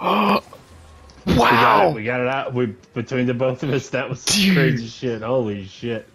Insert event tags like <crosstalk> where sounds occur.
<gasps> wow! We got, it, we got it out. We between the both of us, that was crazy shit. Holy shit!